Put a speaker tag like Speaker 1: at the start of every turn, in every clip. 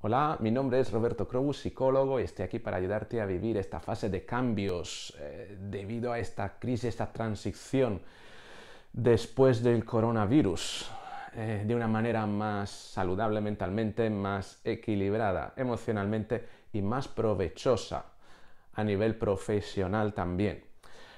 Speaker 1: Hola, mi nombre es Roberto Crow, psicólogo, y estoy aquí para ayudarte a vivir esta fase de cambios eh, debido a esta crisis, esta transición después del coronavirus, eh, de una manera más saludable mentalmente, más equilibrada emocionalmente y más provechosa a nivel profesional también.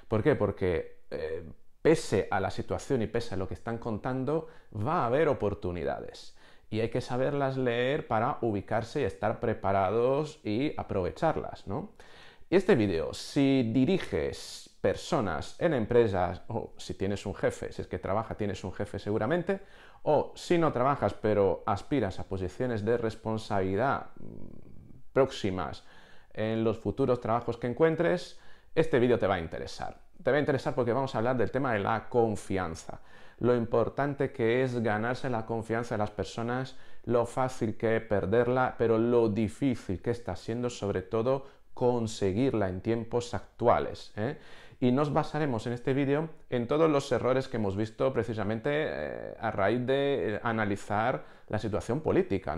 Speaker 1: ¿Por qué? Porque eh, pese a la situación y pese a lo que están contando, va a haber oportunidades y hay que saberlas leer para ubicarse y estar preparados y aprovecharlas, ¿no? Este vídeo, si diriges personas en empresas o si tienes un jefe, si es que trabaja, tienes un jefe seguramente, o si no trabajas pero aspiras a posiciones de responsabilidad próximas en los futuros trabajos que encuentres, este vídeo te va a interesar. Te va a interesar porque vamos a hablar del tema de la confianza lo importante que es ganarse la confianza de las personas, lo fácil que es perderla, pero lo difícil que está siendo sobre todo conseguirla en tiempos actuales. ¿eh? Y nos basaremos en este vídeo en todos los errores que hemos visto precisamente eh, a raíz de eh, analizar la situación política,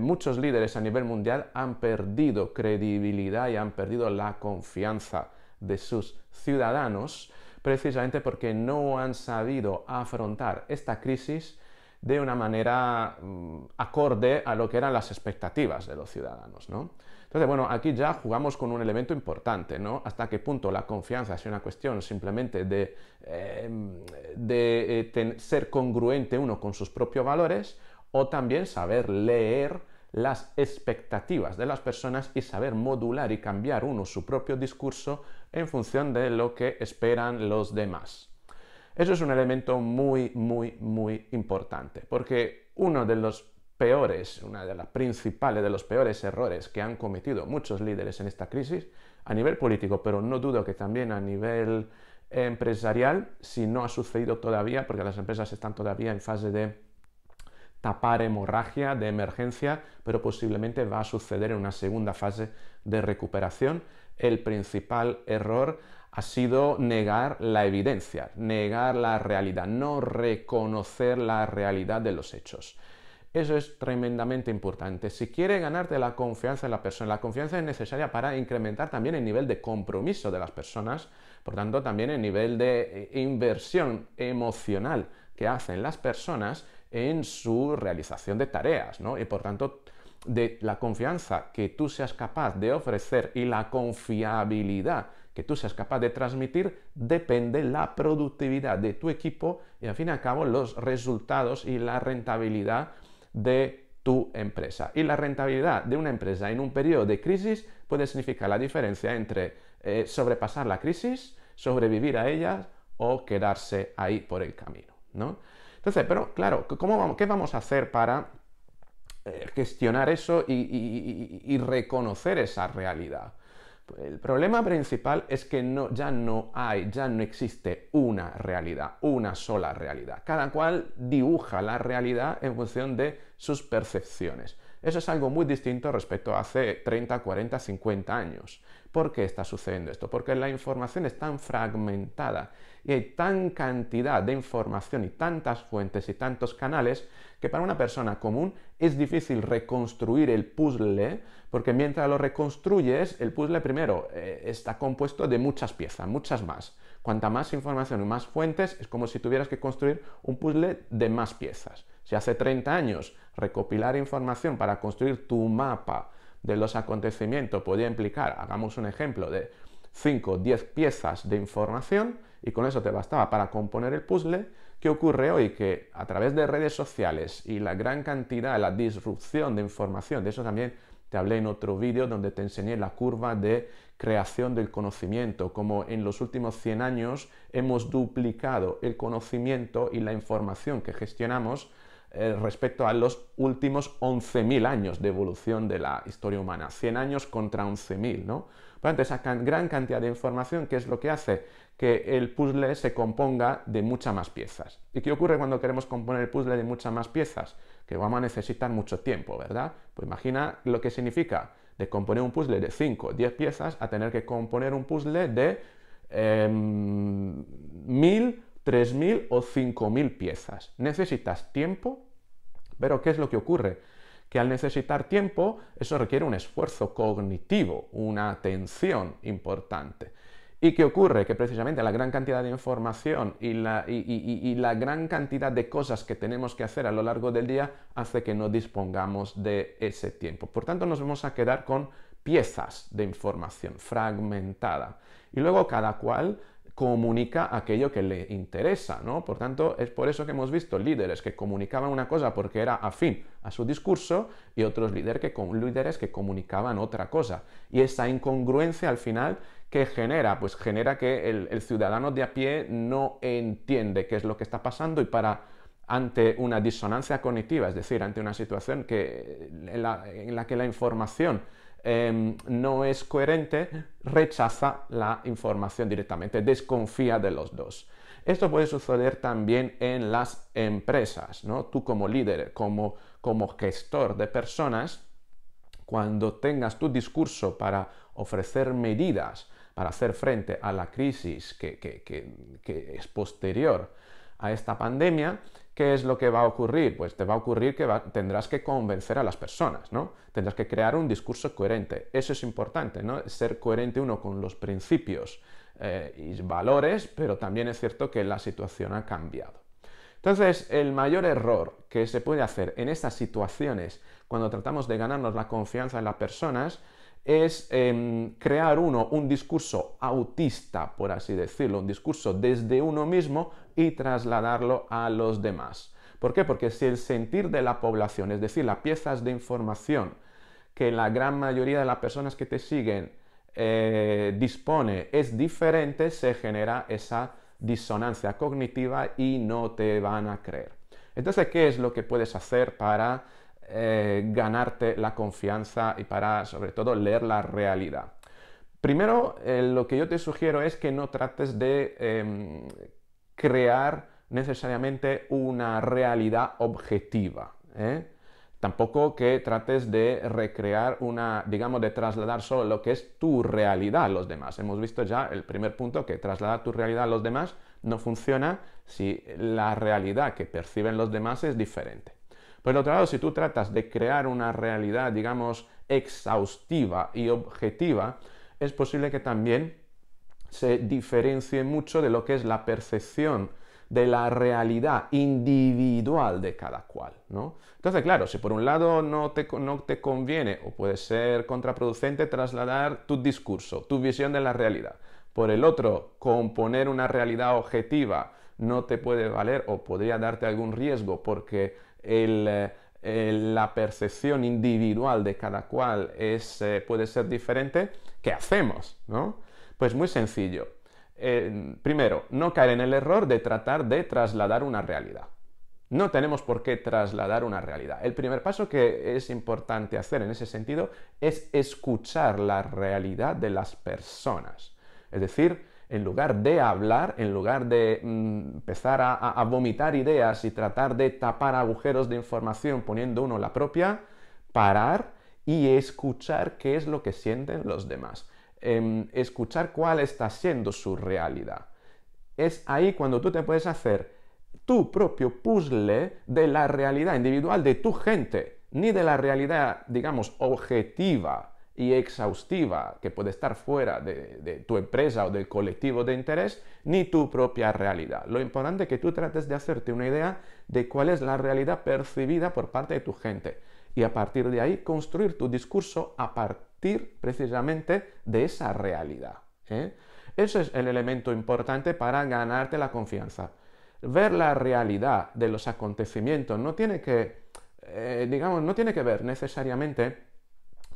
Speaker 1: muchos líderes a nivel mundial han perdido credibilidad y han perdido la confianza de sus ciudadanos precisamente porque no han sabido afrontar esta crisis de una manera mm, acorde a lo que eran las expectativas de los ciudadanos. ¿no? Entonces, bueno, aquí ya jugamos con un elemento importante, ¿no? Hasta qué punto la confianza es una cuestión simplemente de, em, de eh, ser congruente uno con sus propios valores o también saber leer las expectativas de las personas y saber modular y cambiar uno su propio discurso en función de lo que esperan los demás. Eso es un elemento muy, muy, muy importante, porque uno de los peores, una de las principales de los peores errores que han cometido muchos líderes en esta crisis, a nivel político, pero no dudo que también a nivel empresarial, si no ha sucedido todavía, porque las empresas están todavía en fase de tapar hemorragia de emergencia, pero posiblemente va a suceder en una segunda fase de recuperación. El principal error ha sido negar la evidencia, negar la realidad, no reconocer la realidad de los hechos. Eso es tremendamente importante. Si quiere ganarte la confianza de la persona, la confianza es necesaria para incrementar también el nivel de compromiso de las personas, por tanto también el nivel de eh, inversión emocional que hacen las personas en su realización de tareas, ¿no? Y por tanto, de la confianza que tú seas capaz de ofrecer y la confiabilidad que tú seas capaz de transmitir depende la productividad de tu equipo y al fin y al cabo los resultados y la rentabilidad de tu empresa. Y la rentabilidad de una empresa en un periodo de crisis puede significar la diferencia entre eh, sobrepasar la crisis, sobrevivir a ella o quedarse ahí por el camino. ¿no? Entonces, pero claro, ¿qué vamos a hacer para eh, gestionar eso y, reconocer esa realidad? El problema principal es que ya no hay, ya no existe una realidad, una sola realidad. Cada cual dibuja la realidad en función de sus percepciones. Eso es algo muy distinto respecto a hace 30, 40, 50 años. ¿Por qué está sucediendo esto? Porque la información es tan fragmentada y hay tan cantidad de información y tantas fuentes y tantos canales que para una persona común es difícil reconstruir el puzzle porque mientras lo reconstruyes, el puzzle primero eh, está compuesto de muchas piezas, muchas más. Cuanta más información y más fuentes, es como si tuvieras que construir un puzzle de más piezas. Si hace 30 años recopilar información para construir tu mapa de los acontecimientos podía implicar, hagamos un ejemplo, de 5 o 10 piezas de información y con eso te bastaba para componer el puzzle, ¿qué ocurre hoy? Que a través de redes sociales y la gran cantidad, la disrupción de información, de eso también te hablé en otro vídeo donde te enseñé la curva de creación del conocimiento, como en los últimos 100 años hemos duplicado el conocimiento y la información que gestionamos eh, respecto a los últimos 11.000 años de evolución de la historia humana. 100 años contra 11.000, ¿no? Por tanto, esa gran cantidad de información, ¿qué es lo que hace? Que el puzzle se componga de muchas más piezas. ¿Y qué ocurre cuando queremos componer el puzzle de muchas más piezas? Que vamos a necesitar mucho tiempo, ¿verdad? Pues imagina lo que significa de componer un puzzle de 5 o 10 piezas a tener que componer un puzzle de eh, 1000 3.000 o 5.000 piezas. Necesitas tiempo, pero ¿qué es lo que ocurre? que al necesitar tiempo, eso requiere un esfuerzo cognitivo, una atención importante. ¿Y qué ocurre? Que precisamente la gran cantidad de información y la, y la, gran cantidad de cosas que tenemos que hacer a lo largo del día hace que no dispongamos de ese tiempo. Por tanto, nos vamos a quedar con piezas de información fragmentada. Y luego cada cual comunica aquello que le interesa, ¿no? Por tanto, es por eso que hemos visto líderes que comunicaban una cosa porque era afín a su discurso y otros líderes que, líderes que comunicaban otra cosa. Y esa incongruencia al final que genera, pues genera que el, ciudadano de a pie no entiende qué es lo que está pasando y para ante una disonancia cognitiva, es decir, ante una situación que, en la que la información Em, no es coherente, rechaza la información directamente, desconfía de los dos. Esto puede suceder también en las empresas, ¿no? Tú como líder, como, como gestor de personas, cuando tengas tu discurso para ofrecer medidas para hacer frente a la crisis que, que es posterior a esta pandemia, ¿qué es lo que va a ocurrir? Pues te va a ocurrir que tendrás que convencer a las personas, ¿no? Tendrás que crear un discurso coherente. Eso es importante, ¿no? Ser coherente uno con los principios eh, y valores, pero también es cierto que la situación ha cambiado. Entonces, el mayor error que se puede hacer en estas situaciones, cuando tratamos de ganarnos la confianza en las personas, es em, crear uno un discurso autista, por así decirlo, un discurso desde uno mismo y trasladarlo a los demás. ¿Por qué? Porque si el sentir de la población, es decir, las piezas de información que la gran mayoría de las personas que te siguen eh, dispone es diferente, se genera esa disonancia cognitiva y no te van a creer. Entonces, ¿qué es lo que puedes hacer para eh, ganarte la confianza y para, sobre todo, leer la realidad. Primero, eh, lo que yo te sugiero es que no trates de em, crear necesariamente una realidad objetiva. ¿eh? Tampoco que trates de recrear una, digamos, de trasladar solo lo que es tu realidad a los demás. Hemos visto ya el primer punto que trasladar tu realidad a los demás no funciona si la realidad que perciben los demás es diferente. Por otro lado, si tú tratas de crear una realidad, digamos, exhaustiva y objetiva, es posible que también se diferencie mucho de lo que es la percepción de la realidad individual de cada cual, ¿no? Entonces, claro, si por un lado no te, no te conviene o puede ser contraproducente trasladar tu discurso, tu visión de la realidad, por el otro, componer una realidad objetiva no te puede valer o podría darte algún riesgo porque eh, la percepción individual de cada cual es, eh, puede ser diferente, ¿qué hacemos? ¿no? Pues muy sencillo. Eh, primero, no caer en el error de tratar de trasladar una realidad. No tenemos por qué trasladar una realidad. El primer paso que es importante hacer en ese sentido es escuchar la realidad de las personas. Es decir, en lugar de hablar, en lugar de mm, empezar a, vomitar ideas y tratar de tapar agujeros de información poniendo uno la propia, parar y escuchar qué es lo que sienten los demás. Em, escuchar cuál está siendo su realidad. Es ahí cuando tú te puedes hacer tu propio puzzle de la realidad individual de tu gente, ni de la realidad, digamos, objetiva y exhaustiva que puede estar fuera de, tu empresa o del colectivo de interés, ni tu propia realidad. Lo importante es que tú trates de hacerte una idea de cuál es la realidad percibida por parte de tu gente y a partir de ahí construir tu discurso a partir precisamente de esa realidad. ¿eh? Eso es el elemento importante para ganarte la confianza. Ver la realidad de los acontecimientos no tiene que, eh, digamos, no tiene que ver necesariamente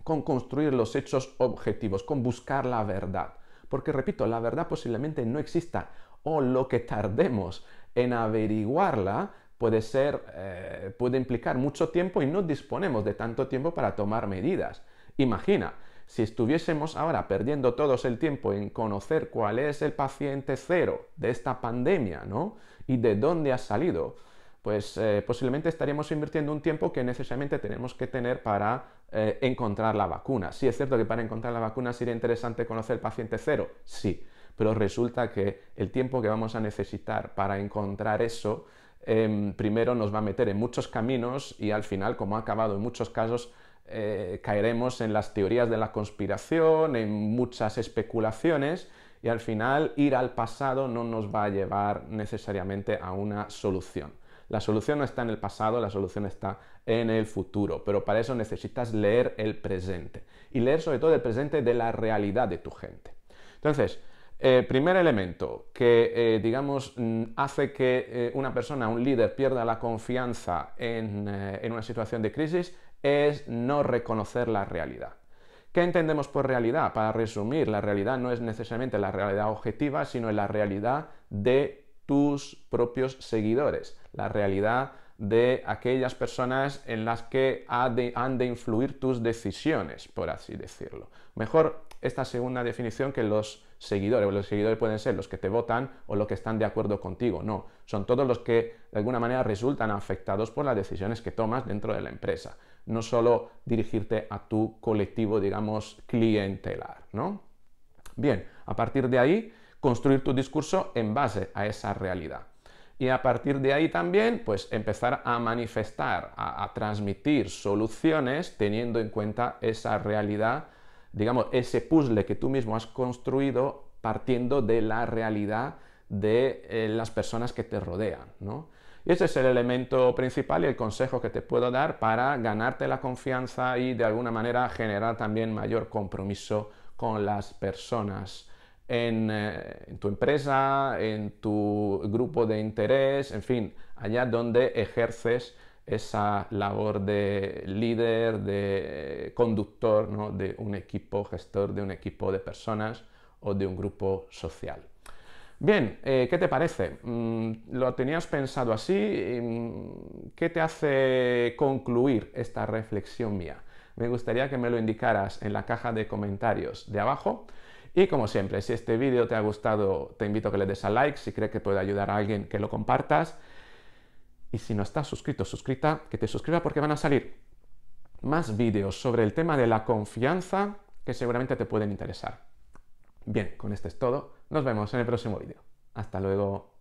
Speaker 1: con construir los hechos objetivos, con buscar la verdad. Porque, repito, la verdad posiblemente no exista o lo que tardemos en averiguarla puede ser, eh, puede implicar mucho tiempo y no disponemos de tanto tiempo para tomar medidas. Imagina, si estuviésemos ahora perdiendo todos el tiempo en conocer cuál es el paciente cero de esta pandemia, ¿no? Y de dónde ha salido, pues eh, posiblemente estaríamos invirtiendo un tiempo que necesariamente tenemos que tener para eh, encontrar la vacuna. Sí, es cierto que para encontrar la vacuna sería interesante conocer el paciente cero, sí, pero resulta que el tiempo que vamos a necesitar para encontrar eso em, primero nos va a meter en muchos caminos y al final, como ha acabado en muchos casos, eh, caeremos en las teorías de la conspiración, en muchas especulaciones y al final ir al pasado no nos va a llevar necesariamente a una solución. La solución no está en el pasado, la solución está en el futuro, pero para eso necesitas leer el presente y leer sobre todo el presente de la realidad de tu gente. Entonces, eh, primer elemento que, eh, digamos, mm, hace que eh, una persona, un líder, pierda la confianza en, en una situación de crisis es no reconocer la realidad. ¿Qué entendemos por realidad? Para resumir, la realidad no es necesariamente la realidad objetiva, sino la realidad de tus propios seguidores, la realidad de aquellas personas en las que han de influir tus decisiones, por así decirlo. Mejor esta segunda definición que los seguidores. Los seguidores pueden ser los que te votan o los que están de acuerdo contigo. No, son todos los que de alguna manera resultan afectados por las decisiones que tomas dentro de la empresa. No solo dirigirte a tu colectivo, digamos, clientelar, ¿no? Bien, a partir de ahí, construir tu discurso en base a esa realidad. Y a partir de ahí también, pues empezar a manifestar, a, transmitir soluciones teniendo en cuenta esa realidad digamos, ese puzzle que tú mismo has construido partiendo de la realidad de eh, las personas que te rodean, ¿no? Y ese es el elemento principal y el consejo que te puedo dar para ganarte la confianza y de alguna manera generar también mayor compromiso con las personas en, eh, en tu empresa, en tu grupo de interés, en fin, allá donde ejerces esa labor de líder, de conductor de un equipo, gestor de un equipo de personas o de un grupo social. Bien, eh, ¿qué te parece? Mm, ¿Lo tenías pensado así? Mm, ¿Qué te hace concluir esta reflexión mía? Me gustaría que me lo indicaras en la caja de comentarios de abajo. Y como siempre, si este vídeo te ha gustado, te invito a que le des a like, si crees que puede ayudar a alguien, que lo compartas. Y si no estás suscrito suscrita, que te suscriba porque van a salir más vídeos sobre el tema de la confianza que seguramente te pueden interesar. Bien, con esto es todo. Nos vemos en el próximo vídeo. Hasta luego.